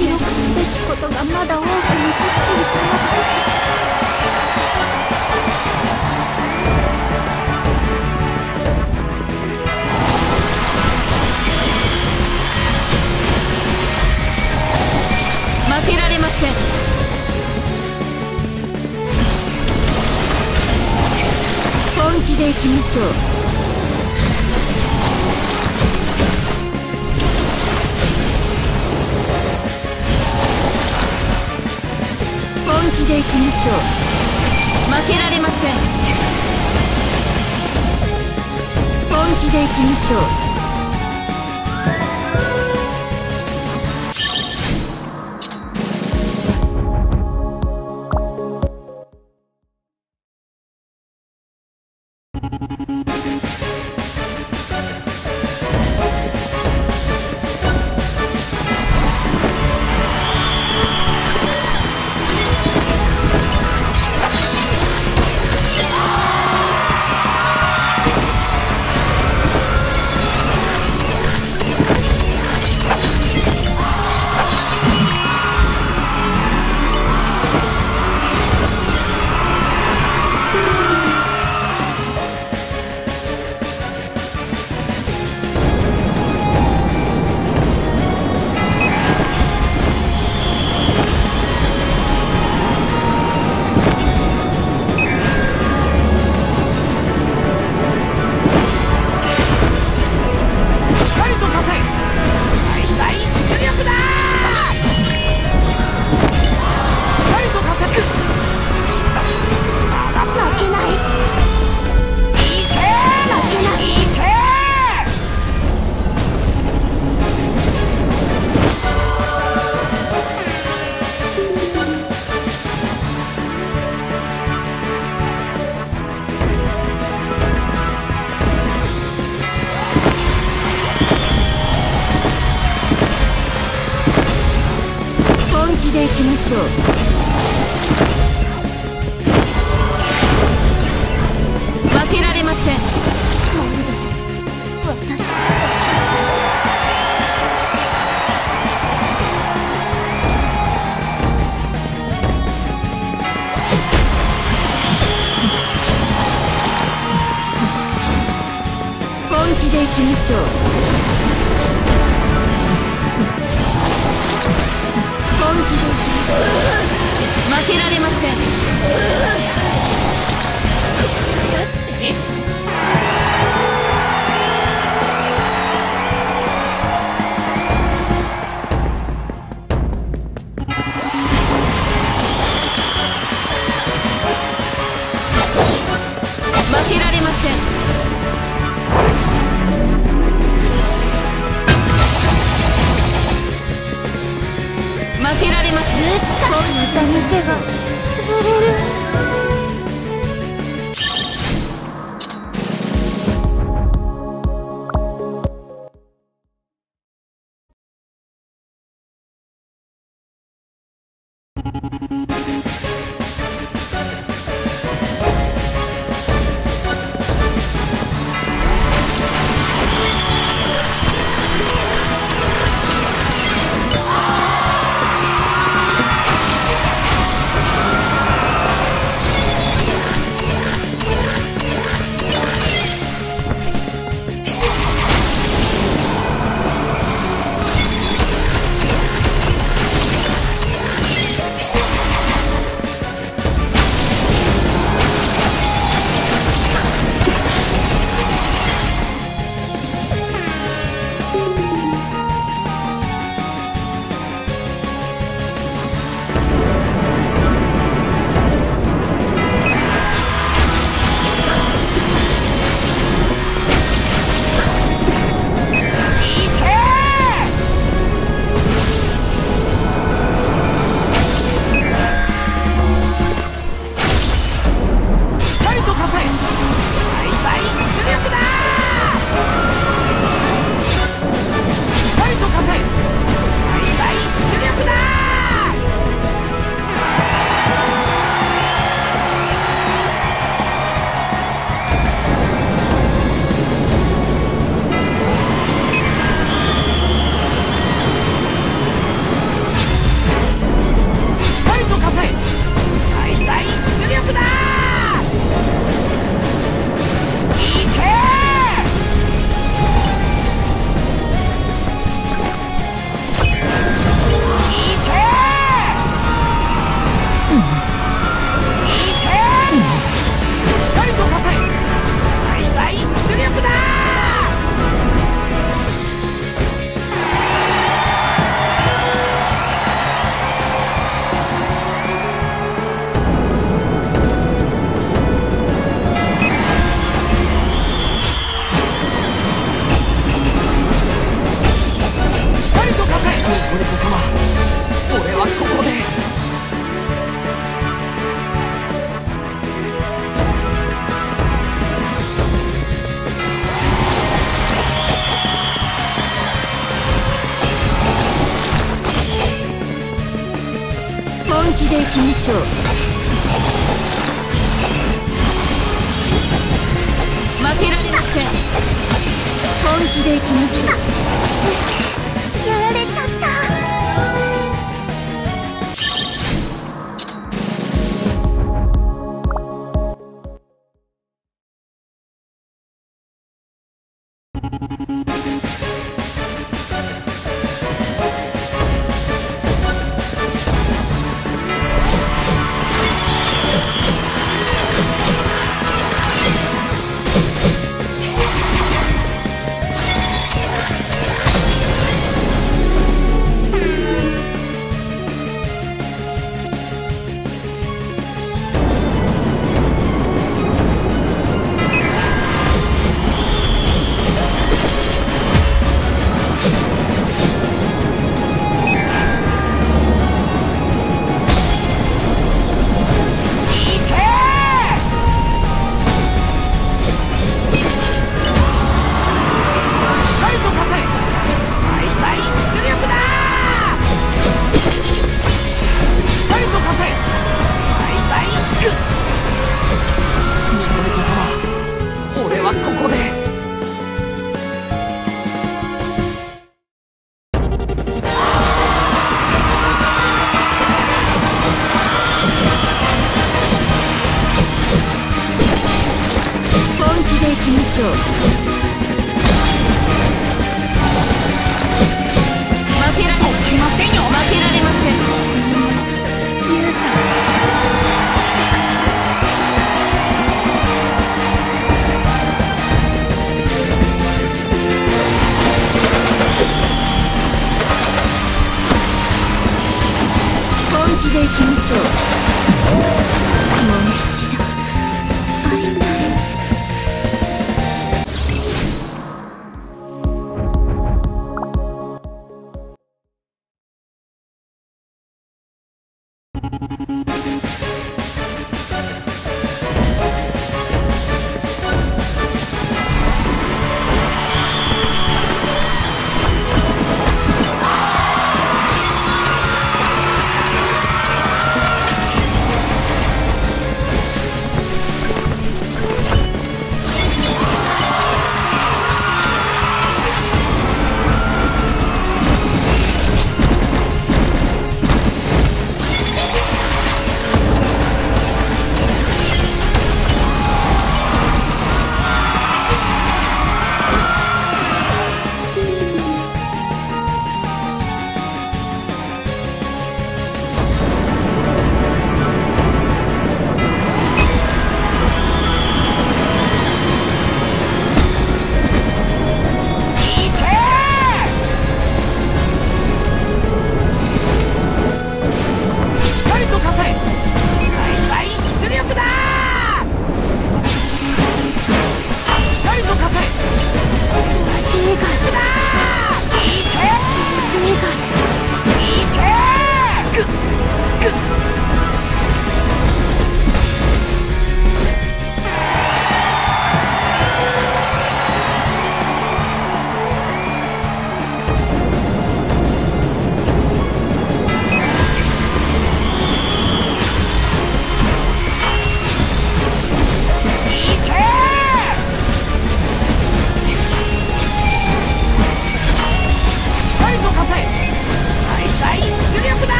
記録すべきことがまだ多く残ってい負けられません本気でいきましょうていきましょう。負けられません。本気でいきましょう。潰れる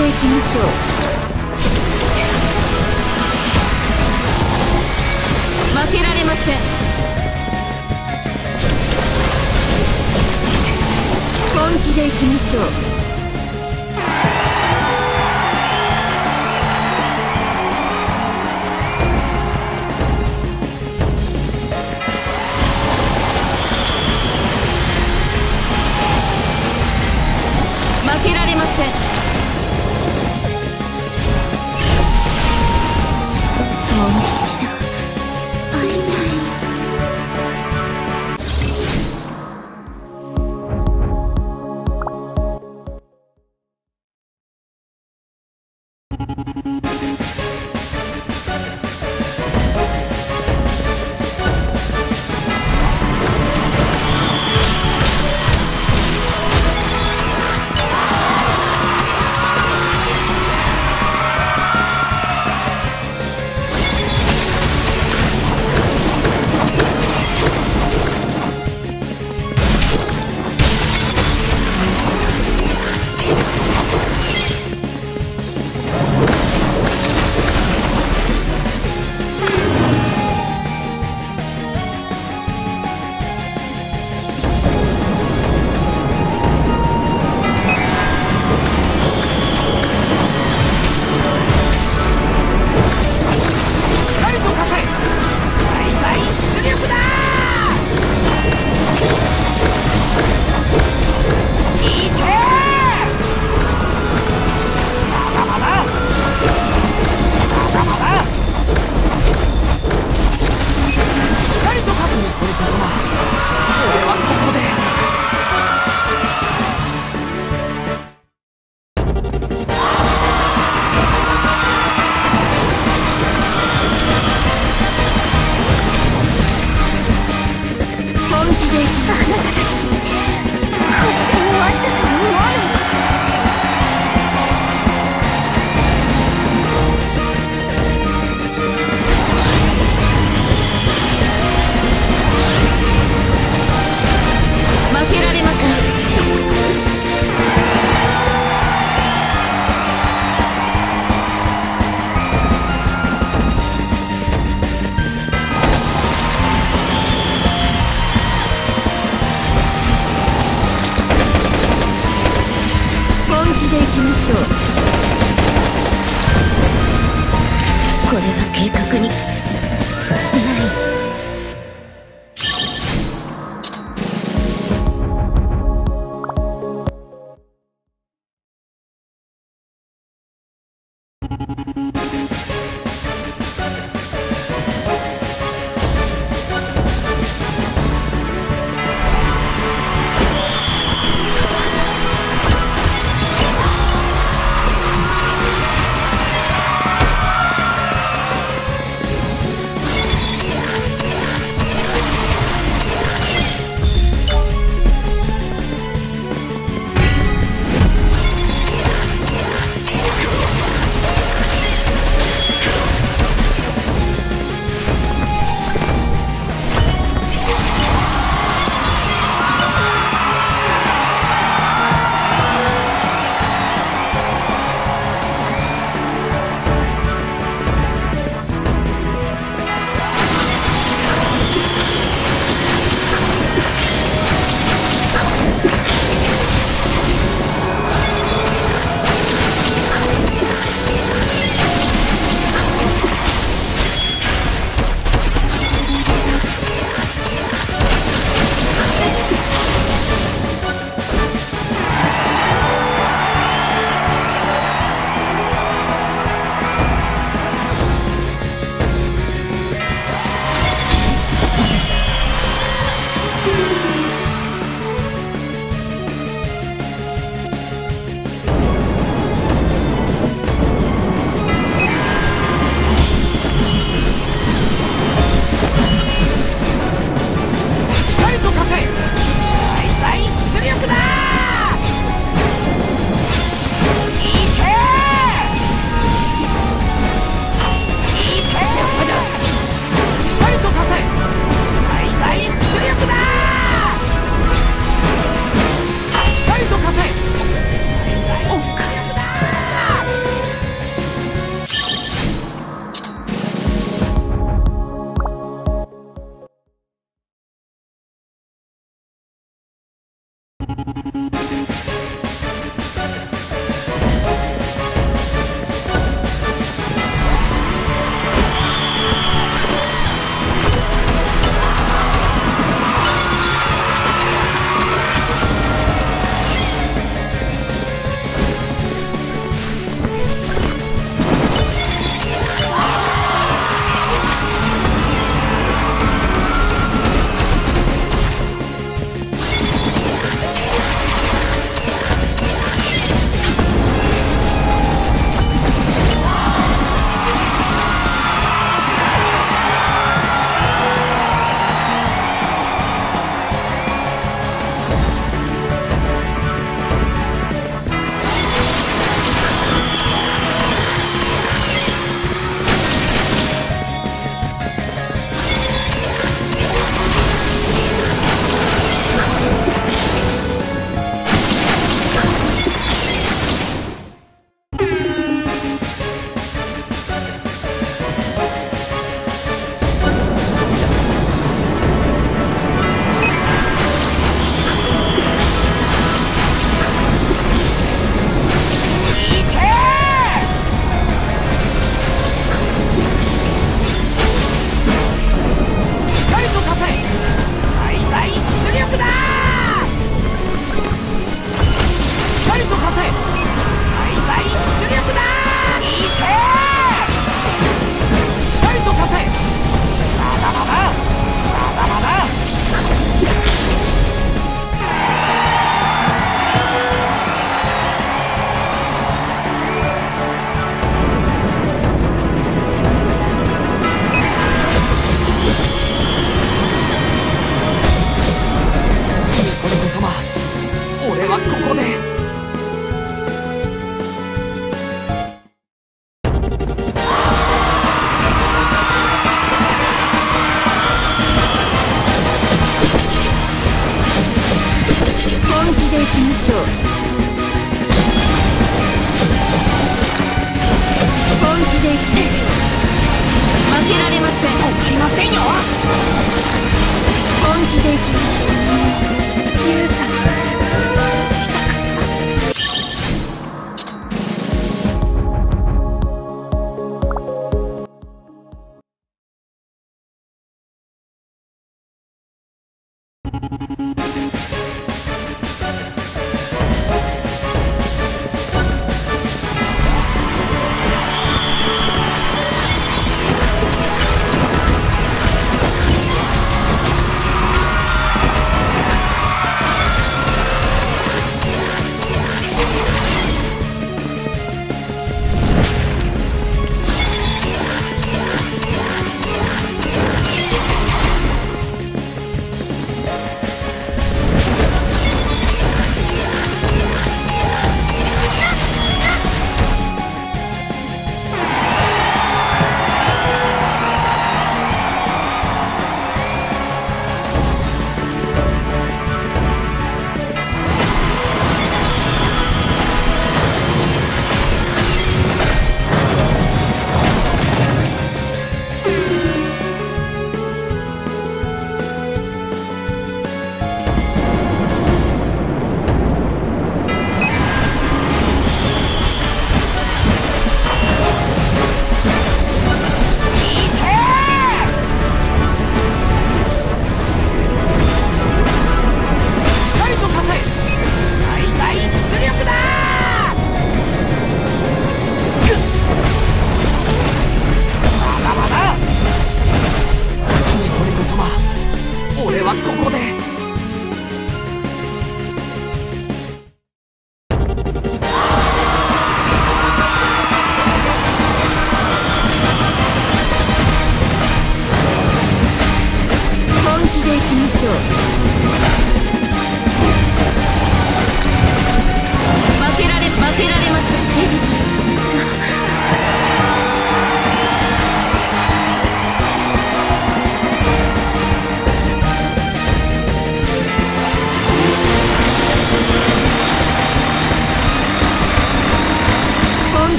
していきましょう。けられません。本気でいきましょう。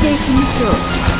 でいきましょう。